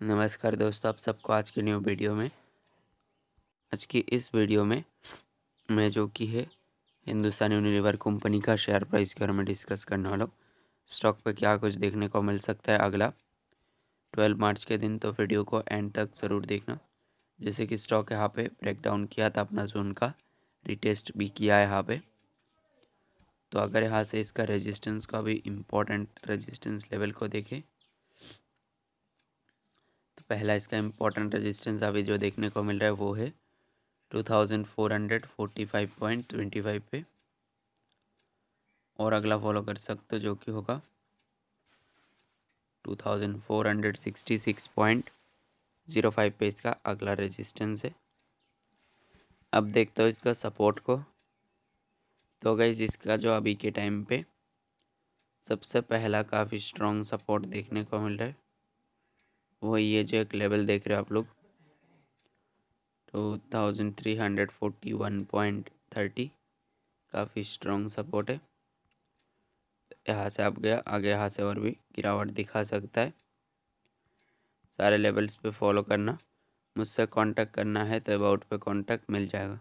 नमस्कार दोस्तों, आप सबको आज की न्यू वीडियो में। आज की इस वीडियो में मैं जो कि है हिंदुस्तान यूनिलीवर कंपनी का शेयर प्राइस के बारे में डिस्कस करने वाला हूँ। स्टॉक पे क्या कुछ देखने को मिल सकता है अगला। ट्वेल्व मार्च के दिन तो वीडियो को एंड तक ज़रूर देखना। जैसे कि स्टॉक यहाँ पे ब्रेक डाउन किया था अपना जोन का रिटेस्ट भी किया है यहाँ पे। तो अगर यहाँ से इसका रेजिस्टेंस का भी इम्पोर्टेंट रेजिस्टेंस लेवल को देखें पहला इसका इम्पोर्टेंट रेजिस्टेंस अभी जो देखने को मिल रहा है वो है two thousand four hundred forty five point twenty five पे। और अगला फॉलो कर सकते हो जो कि होगा two thousand four hundred sixty six point zero five पे इसका अगला रेजिस्टेंस है। अब देखते हो इसका सपोर्ट को। तो गई इसका जो अभी के टाइम पे सबसे पहला काफ़ी स्ट्रॉन्ग सपोर्ट देखने को मिल रहा है। वो ये जो एक लेवल देख रहे हो आप लोग two thousand three hundred forty one point thirty काफ़ी स्ट्रॉन्ग सपोर्ट है। यहाँ से आप गया, आगे यहाँ से और भी गिरावट दिखा सकता है। सारे लेवल्स पे फॉलो करना, मुझसे कांटेक्ट करना है तो अबाउट पे कांटेक्ट मिल जाएगा।